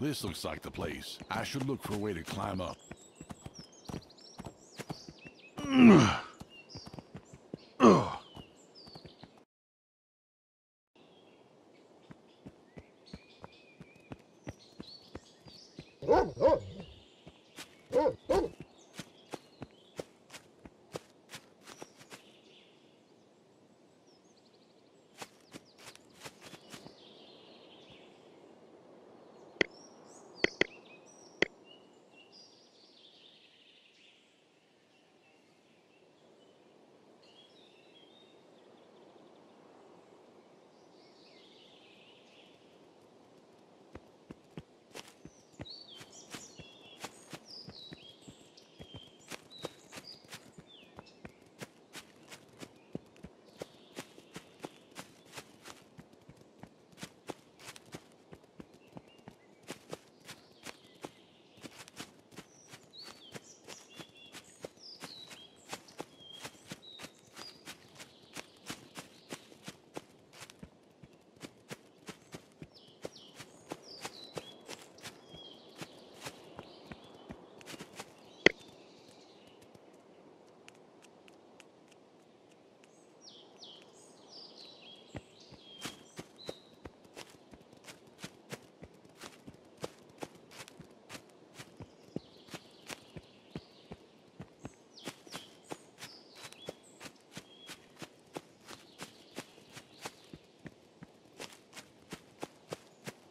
This looks like the place. I should look for a way to climb up.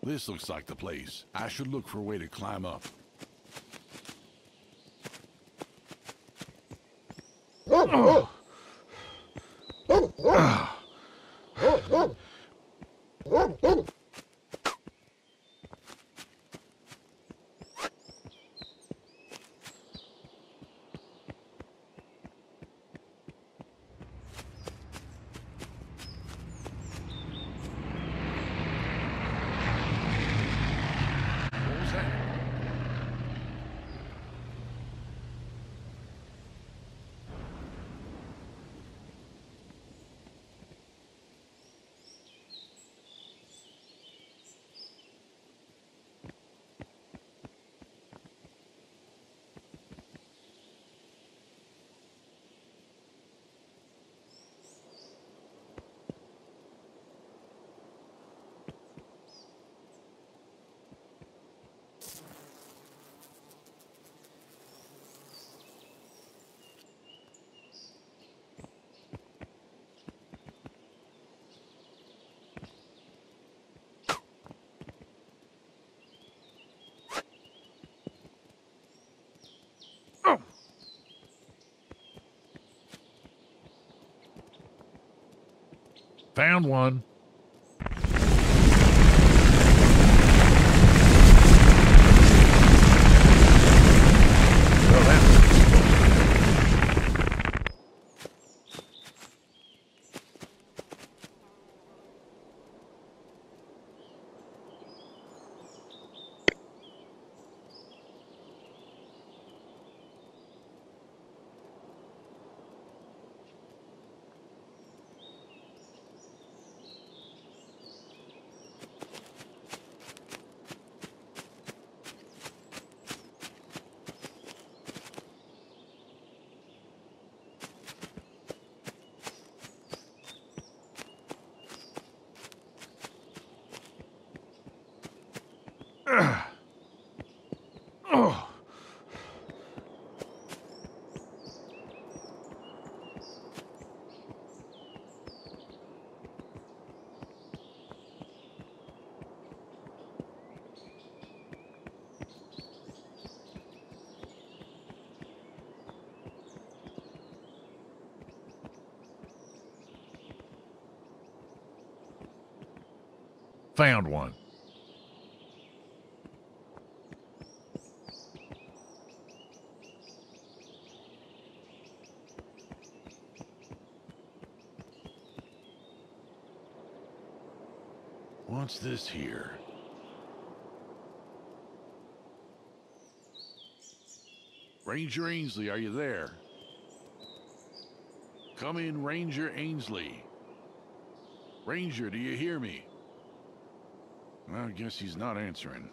This looks like the place. I should look for a way to climb up. Found one. Well, that- Oh. Found one. What's this here? Ranger Ainsley, are you there? Come in, Ranger Ainsley. Ranger, do you hear me? I guess he's not answering.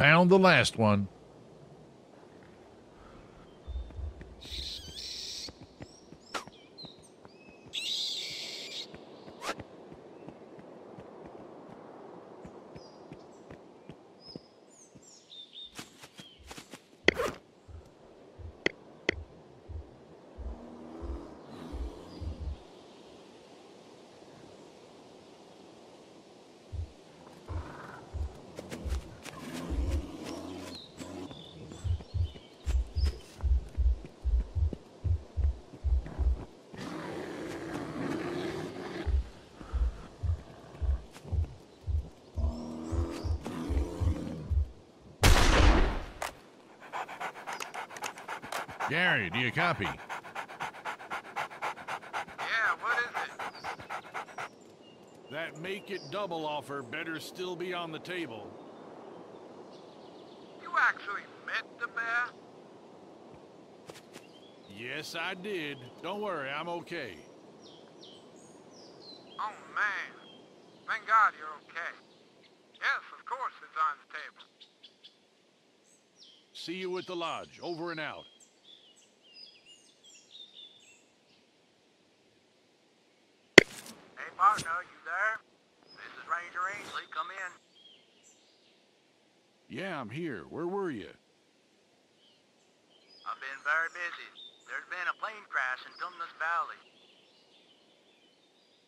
Found the last one. Gary, do you copy? Yeah, what is it? That make it double offer better still be on the table. You actually met the bear? Yes, I did. Don't worry, I'm okay. Oh, man. Thank God you're okay. Yes, of course it's on the table. See you at the lodge. Over and out. Partner, you there? This is Ranger Ainsley. Come in. Yeah, I'm here. Where were you? I've been very busy. There's been a plane crash in Tumnus Valley.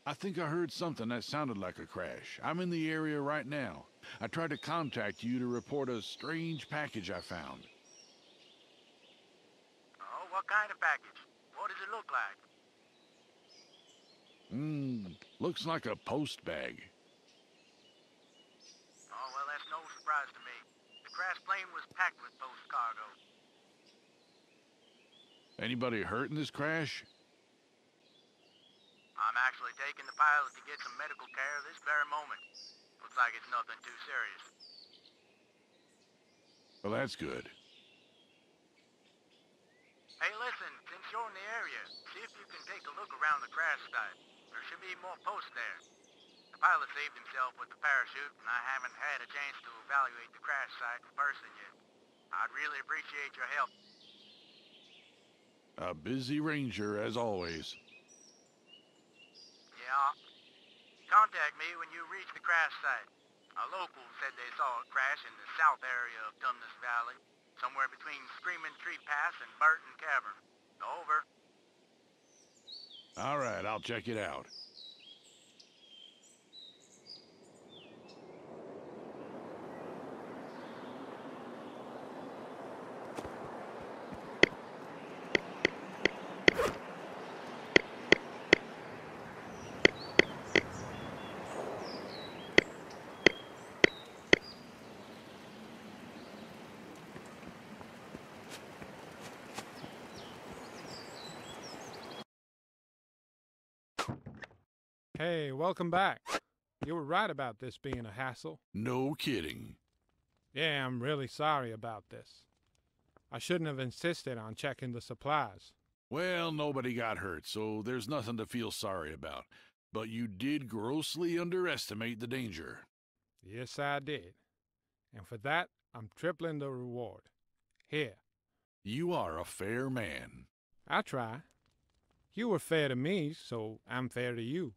I think I heard something that sounded like a crash. I'm in the area right now. I tried to contact you to report a strange package I found. Oh, what kind of package? What does it look like? Mmm, looks like a post bag. Oh, well, that's no surprise to me. The crash plane was packed with post cargo. Anybody hurt in this crash? I'm actually taking the pilot to get some medical care this very moment. Looks like it's nothing too serious. Well, that's good. Hey, listen, since you're in the area, see if you can take a look around the crash site. There should be more posts there. The pilot saved himself with the parachute, and I haven't had a chance to evaluate the crash site in person yet. I'd really appreciate your help. A busy ranger, as always. Yeah. Contact me when you reach the crash site. A local said they saw a crash in the south area of Tumnus Valley, somewhere between Screaming Tree Pass and Burton Cavern. Over. All right, I'll check it out. Hey, welcome back. You were right about this being a hassle. No kidding. Yeah, I'm really sorry about this. I shouldn't have insisted on checking the supplies. Well, nobody got hurt, so there's nothing to feel sorry about. But you did grossly underestimate the danger. Yes, I did. And for that, I'm tripling the reward. Here, You are a fair man. I try. You were fair to me, so I'm fair to you.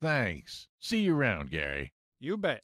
Thanks. See you around, Gary. You bet.